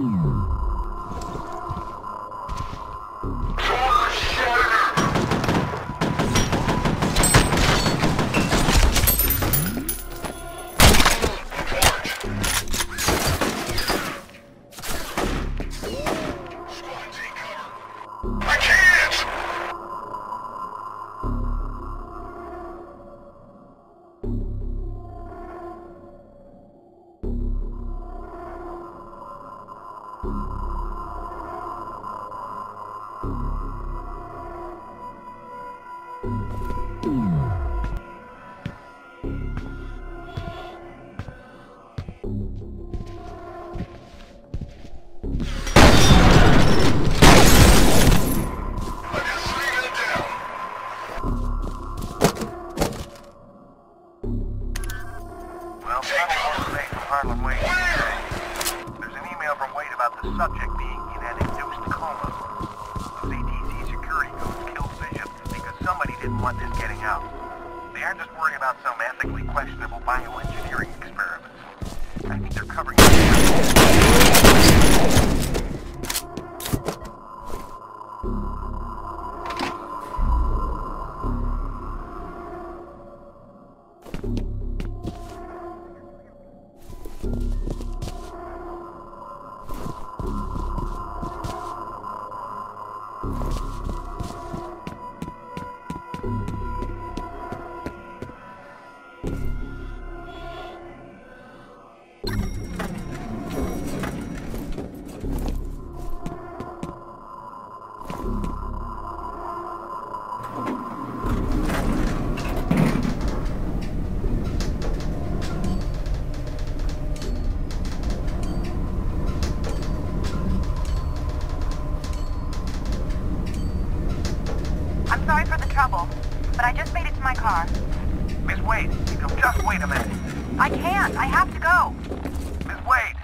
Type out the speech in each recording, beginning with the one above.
I didn't want this getting out. They aren't just worried about some ethically questionable bioengineering experiments. I think they're covering I'm sorry for the trouble, but I just made it to my car. Miss Wade, just wait a minute. I can't. I have to go. Miss Wade!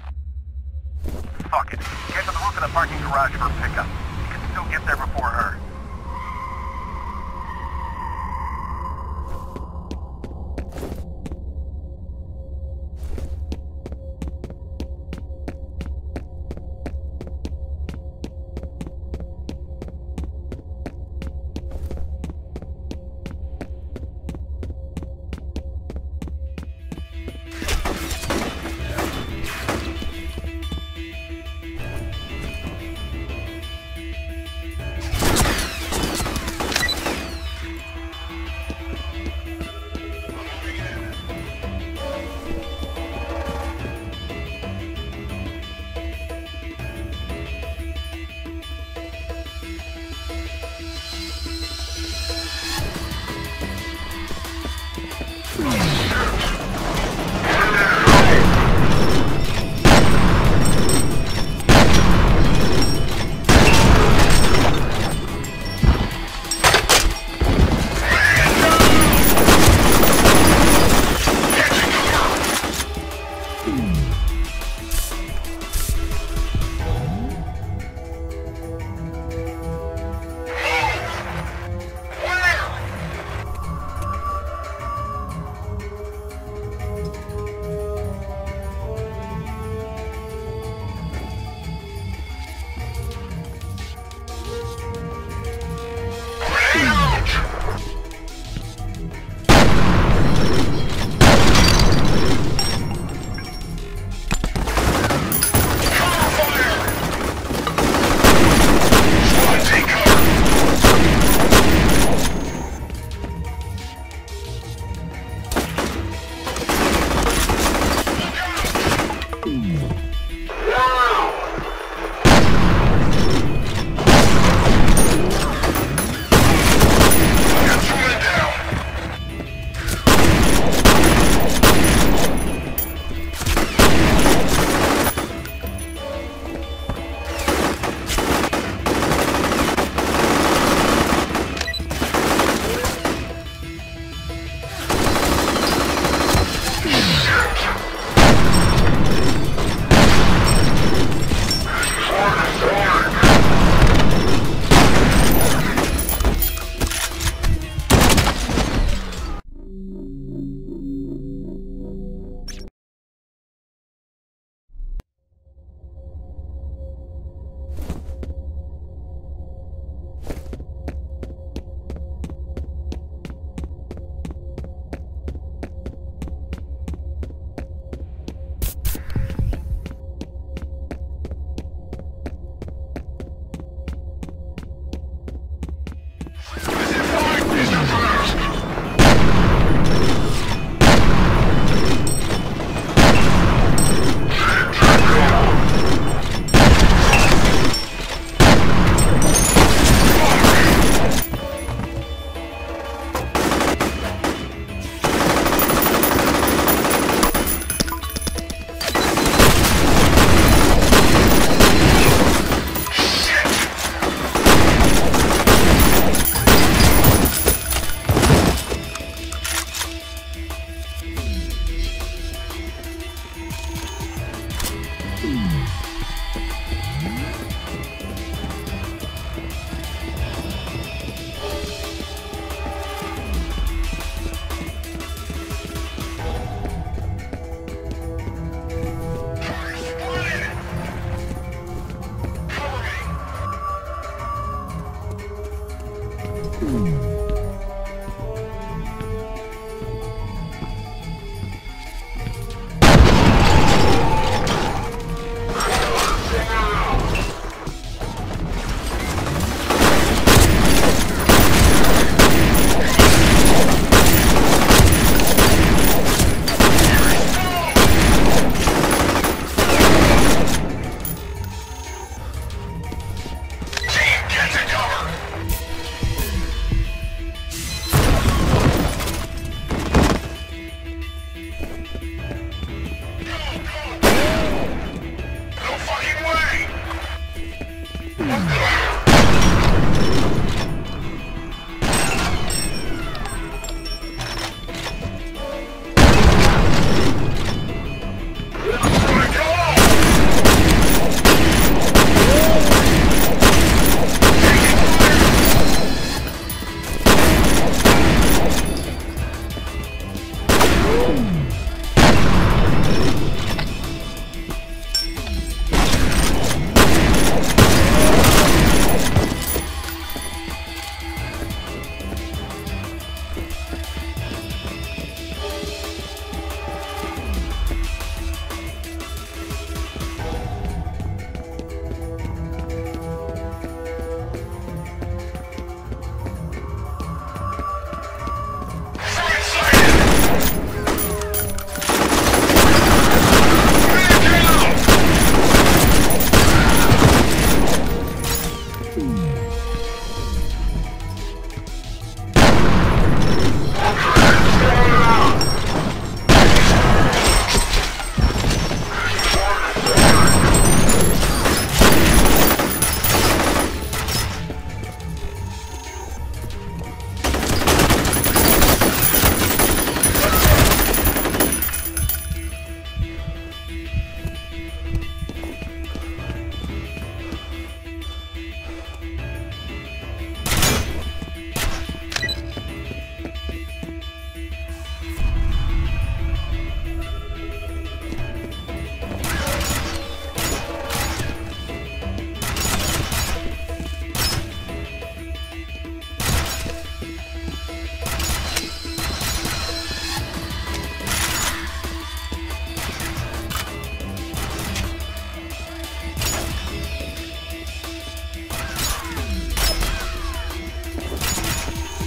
Fuck it. Get to the roof of the parking garage for pickup. You can still get there before her.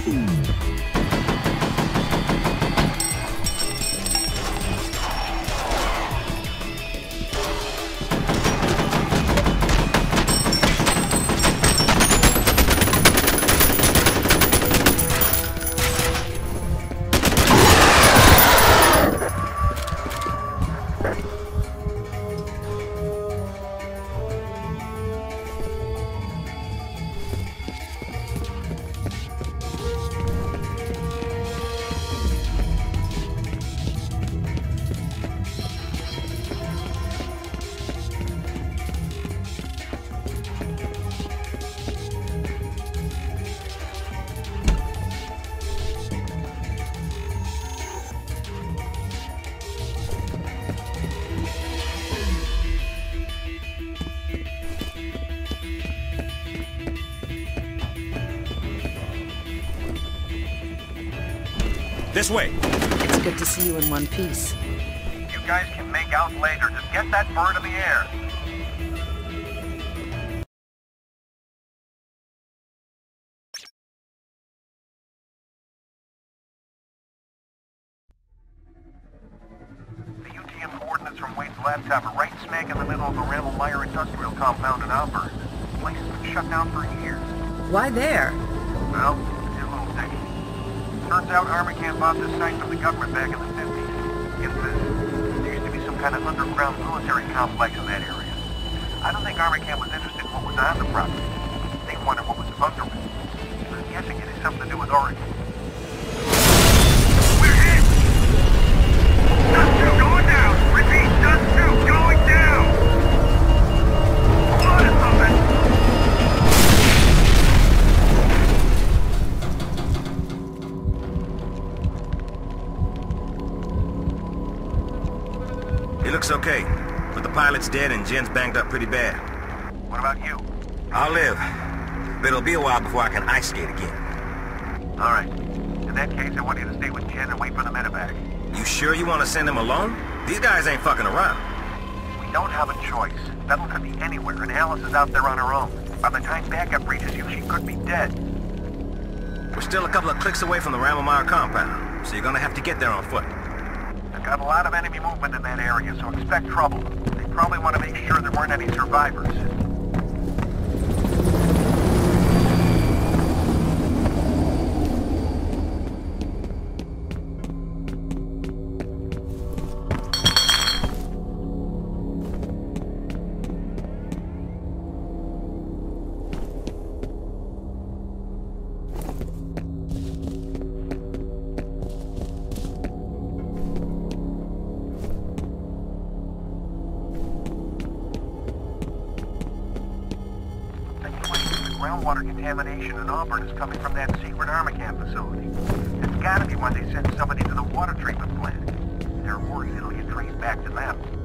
Ooh. This way. It's good to see you in one piece. You guys can make out later. Just get that bird in the air. The UTM coordinates from Wade's laptop are right smack in the middle of the Randall Meyer industrial compound in Auburn. The place has been shut down for years. Why there? Well, Turns out Armacham bought this site from the government back in the 50s. Get this, there used to be some kind of underground military complex in that area. I don't think Armacham was interested in what was on the property. They wanted what was under it. I'm guessing it has something to do with Origin. Dead and Jin's banged up pretty bad. What about you? I'll live, but it'll be a while before I can ice skate again. All right. In that case, I want you to stay with Jin and wait for the medevac. You sure you want to send him alone? These guys ain't fucking around. We don't have a choice. Fettel could be anywhere, and Alice is out there on her own. By the time backup reaches you, she could be dead. We're still a couple of clicks away from the Ramelmeyer compound, so you're gonna have to get there on foot. They've got a lot of enemy movement in that area, so expect trouble. Probably want to make sure there weren't any survivors. contamination in Auburn is coming from that secret Armacham facility. It's gotta be when they send somebody to the water treatment plant. They're worried it'll get traced back to them.